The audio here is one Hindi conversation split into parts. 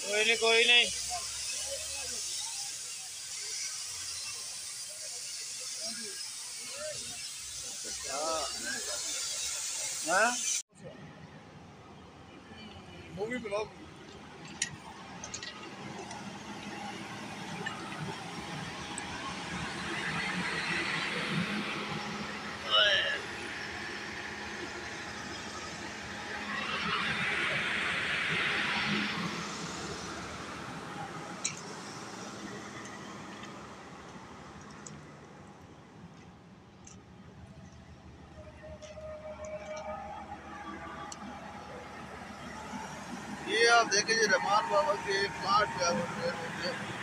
कोई नहीं कोई नहीं। हाँ। मूवी ब्लॉग ये आप देखें रहमान बाबा के प्लाट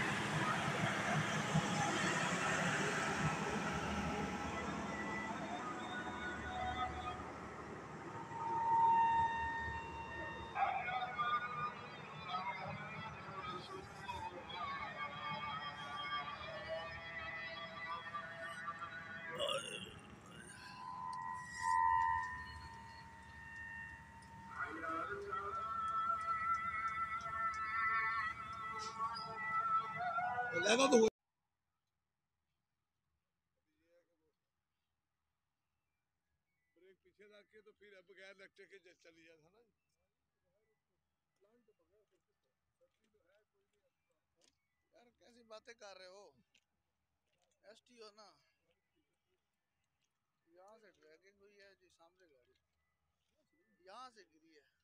तो पीछे रख के तो फिर अब बगैर लटके के जैसे चली जाता ना। यार कैसी बातें कर रहे हो? एस टी हो ना। यहाँ से ड्रैगिंग हुई है जी सामने गाड़ी। यहाँ से गिरी है।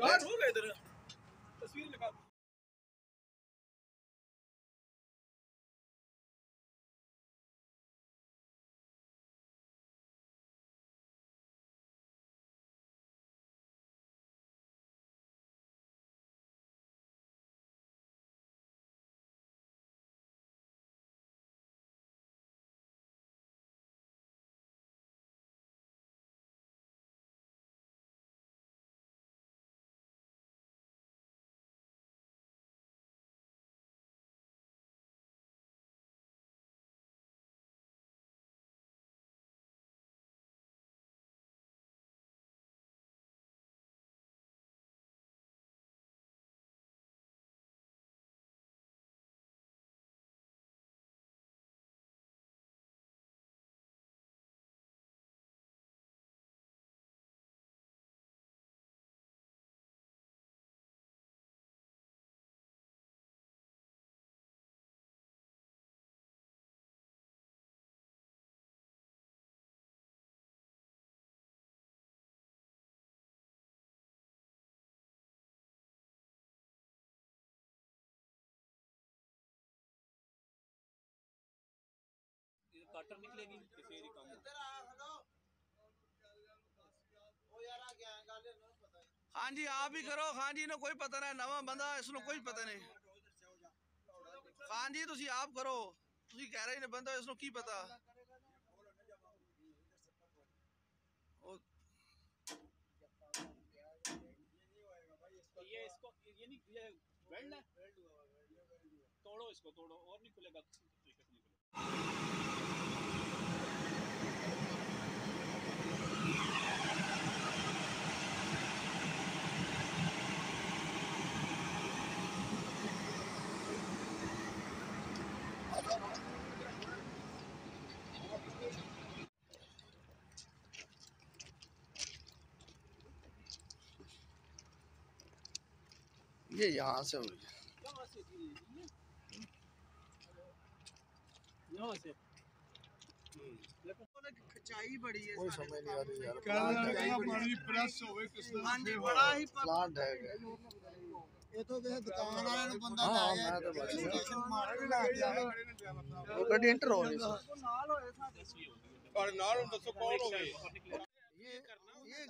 गार्ड हो गए इधर? कटर निकलेगी तो फिर ही काम हाँ जी आप ही करो खान जी ने कोई पता नहीं नवा बंदा इसनु कोई पता नहीं खान जी ਤੁਸੀਂ ਆਪ ਕਰੋ ਤੁਸੀਂ ਕਹਿ ਰਹੇ ਨੇ ਬੰਦਾ ਇਸ ਨੂੰ ਕੀ ਪਤਾ ਉਹ ये इसको ये नहीं ये वेल्ड है तोड़ो इसको तोड़ो और नहीं खुलेगा किसी तरीके से नहीं खुलेगा ये यहाँ से हुई है कहाँ से। थी ये? यहाँ से खिंचाई बड़ी है कोई समझ नहीं आ रही यार पानी प्रेस होवे किस हाँ जी बड़ा ही प्लांट है। ये तो वह दुकान वाले ने बंदा हाँ, तो बस- एप्लीकेशन मार के ला दिया वो कभी इंटर हो नहीं नाल होए साडे और नाल हुन दसो कौन हो गए ये ये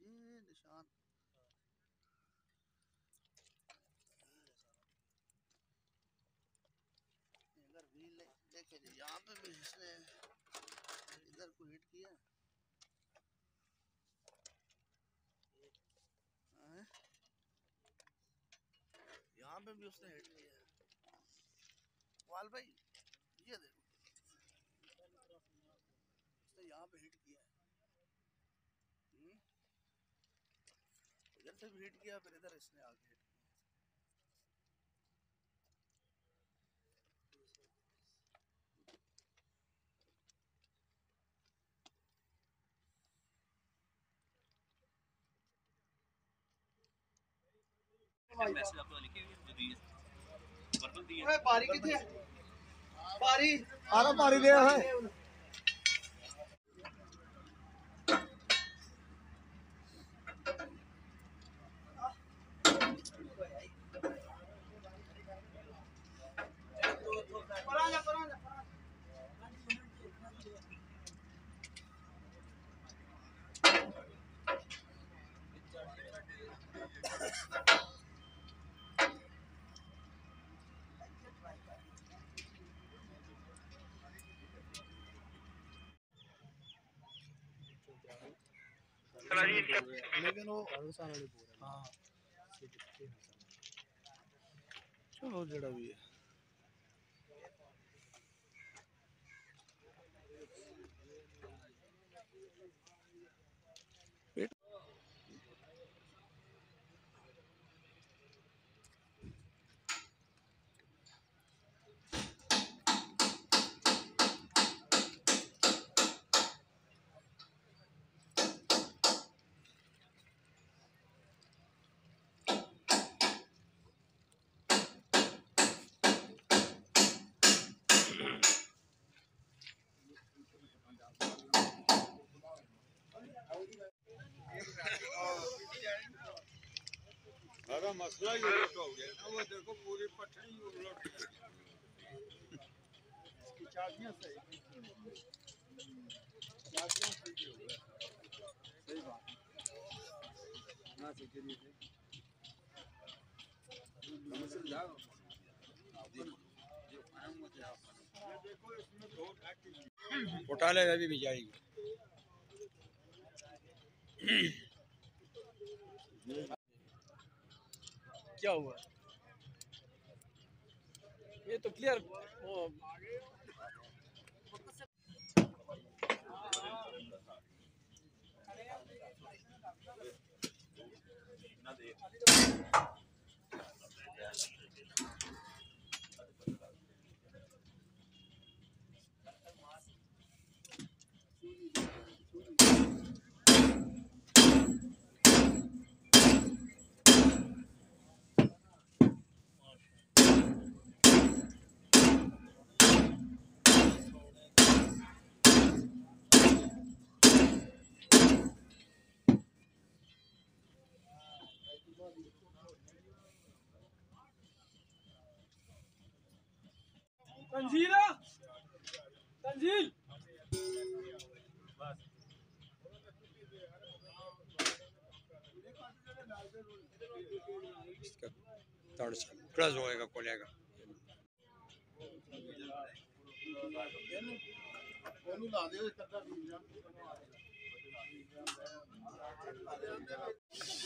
ये निशान इधर व्हील देखे यहाँ पे भी इसने इधर को हिट किया। पे भी उसने हिट किया है। वाल भाई, ये देखो। उसने यहाँ पे हिट किया है। हम्म। इधर से भी हिट किया, फिर इधर इसने आगे हिट किया। मैसेज आपको तो लिखे हुए ਬਾਰੀ ਕਿੱਥੇ ਬਾਰੀ ਆਰਾ ਬਾਰੀ ਦੇ ਹੈ लेकिन वो हाँ? चलो जड़ा भी है। सारा मसला ये उलट हो गया ना वो देखो पूरी पटरी इसकी चाबियाँ सही चाबियाँ सही हो सही बात ना इसमें दो उठा लेगा भी जाएगी। क्या हुआ? ये तो clear Tanzila! Tanzil! Third cross होएगा खोलेगा।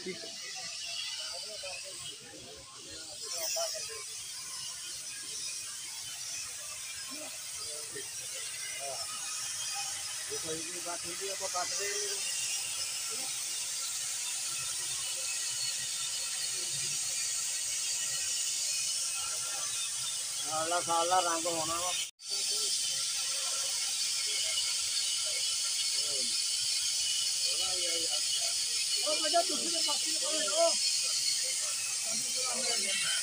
ठीक है। कोई भी रंग होना वा और मज़ा दूसरे पास से करो million.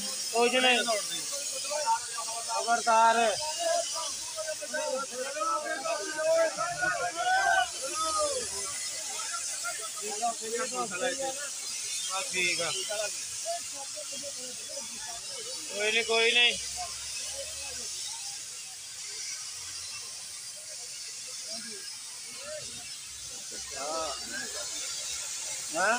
सोचने खबरदार। ठीक है। कोई नहीं कोई नहीं। हाँ।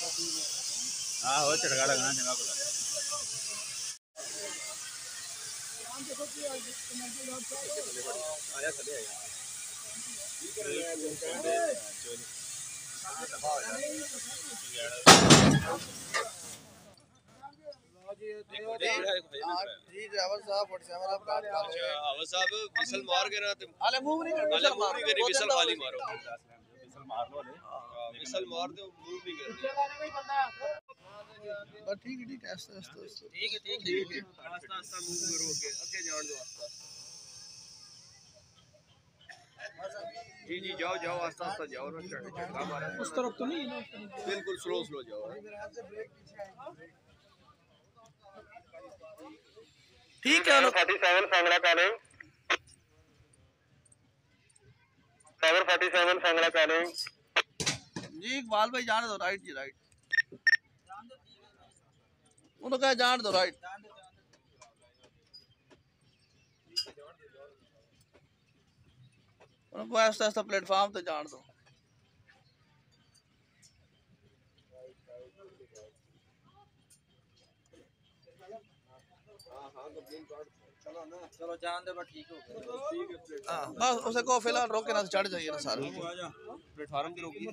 हाँ हो चटका लगाना जगह बोला आया चले हाँ तो ड्राइवर साहब साहब हाँ हाँ, विसल मार के ना तुम अरे मुँह नहीं करी विसल मारो विसल मारो मिसल मार मूव कर ठीक है ठीक है ठीक है ठीक है ठीक है। मूव करो आगे आगे जान दो जी जी जाओ जाओ जाओ उस तरफ़ तो नहीं बिल्कुल स्लो स्लो जाओ। ठीक है 47 कांगड़ा कॉलेज 747 का कॉलेज जी इकबाल भाई जान दो राइट जी राइट उन्होंने कहा जान दो राइट उनको ऐसा ऐसा प्लेटफॉर्म तो जान दो। चलो जान दे ठीक है हाँ, बस उसे को फ़िलहाल रोके ना चढ़ जाइए ना सारे। हाँ, प्लेटफार्म की रोकी।